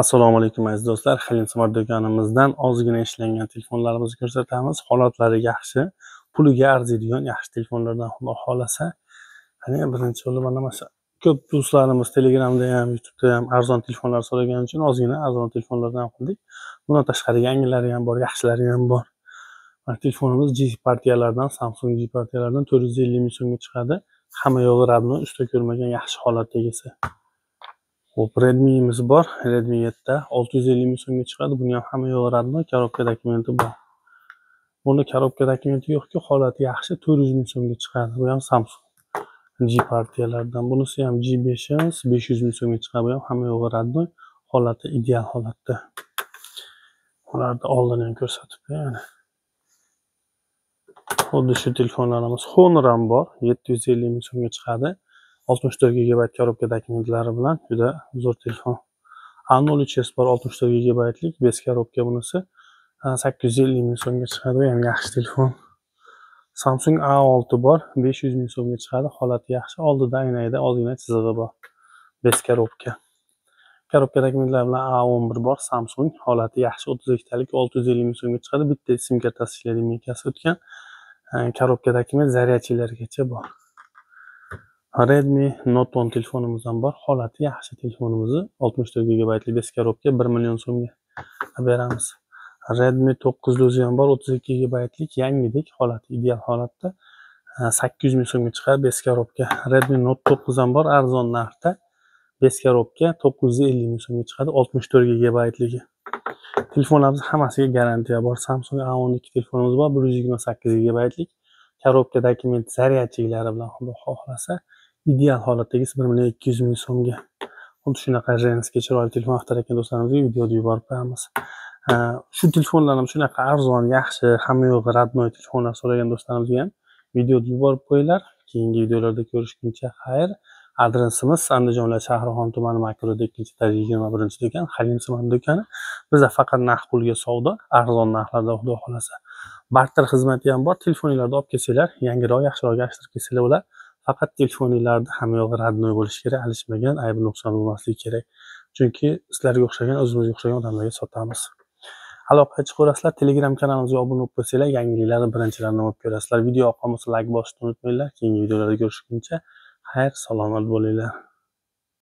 assalomu alaykum aziz do'stlar. Halim smart do'konimizdan ozgina ishlangan telefonlarimizni ko'rsatamiz. Holatlari yaxshi puliga arziydigan yaxshi telefonlardan xudo xohlasa. Qani birinchi bo'lib mana shu ko'p do'stlarimiz telegramda ham youtubeda ham arzon telefonlar so'ragani uchun ozgina arzon telefonlardan qildik. Bundan tashqari yangilari ham bor yaxshilari ham bor. Mana telefonimiz g partiyalardan samsung g partiyalardan to'rt yuz ellik ming so'mga chiqadi. Hamma yog'i rabno usta ko'rmagan yaxshi holatdagisi Hop, Redmi'miz bor. Redmi 7 650 ming so'mga chiqadi. Buni ham hamma yo'g'i radno, korobka dokumenti bor. Buni korobka dokumenti yo'qki, holati yaxshi, 400 ming so'mga chiqadi. Bu ham Samsung G partiyalardan. Bunisi ham G5 500 ming so'mga chiqadi. Bu ham hamma yo'g'i radno, holati ideal holatda. Ularni oldini ham ko'rsatib qo'yaman. Xuddi shu telefonlarimiz Honor ham bor. 750 ming so'mga chiqadi. 64 gigabayt korobka dokumentlari bilan juda zo'r telefon. A0 uch s bor 64 gigabaytlik bez korobka bunisi. 850 ming so'mga chiqadi bu ham yaxshi telefon. Samsung a6 bor 500 ming so'mga chiqadi holati yaxshi. Oldida aynayda ozgina chizig'i bor bez korobka korobka dokumentlari bilan a11 bor samsung holati yaxshi 32 talik 650 ming so'mga chiqadi. Bitta sim kartasi ishlaydi lineykasi o'tgan. Korobka dokument zaryadchilargacha bor. Redmi Note 10 telefonimiz ham bor. Holati yaxshi telefonimizni 64 gigabaytli bez korobka 1 million so'mga beramiz. Redmi 9 o'zi ham bor 32 gigabaytlik yangidek holati ideal holatda e, 800 ming so'mga chiqadi bez korobka. Redmi Note 9 ham bor arzon narxda bez korobka 950 ming so'mga chiqadi 64 gigabaytligi. Telefonlarimiz hammasiga garantiya bor. Samsung A12 telefonimiz bor 128 gigabaytlik korobka dokument zaryadchiklari bilan xudo xohlasa ideal holatdagi bir million ikki yuz ming so'mga. Xuddi shunaqa jensga chiroyli telefon ekan do'stlarimizga videoda yuborib qo'yamiz. Shu telefonlar ham shunaqa arzon yaxshi hamma yo'g'i родной telefonlar so'ragan do'stlarimizga ham videoda yuborib qo'yinglar. Keyingi videolarda ko'rishguncha xayr. Adresimiz andijon viloyati shahrixon tumani makroda ikkinchi etaj yigirma birinchi do'kon halim simon do'koni. Bizda faqat naqd pulga savdo arzon narxlarda xudo xohlasa. Barter xizmati ham bor. Telefoninglarni olib kelsanglar yangiroq yaxshiroq almashtirib kelsanglar bo'ladi faqat telefoninglarda ham yog'i родной bo'lishi kerak alishmagan aybi nuqson bo'lmasligi kerak. Chunki sizlarga o'xshagan o'zimizga o'xshagan odamlarga sotamiz. Aloqachi chiqaverasizlar telegram kanalimizga obuna bo'lib qo'ysanglar yangiliklarni birinchilardan olib ko'rasizlar. Video yoqqan bo'lsa layk bosishni unutmanglar. Keyingi videolarda ko'rishguncha xayr salomat bo'linglar.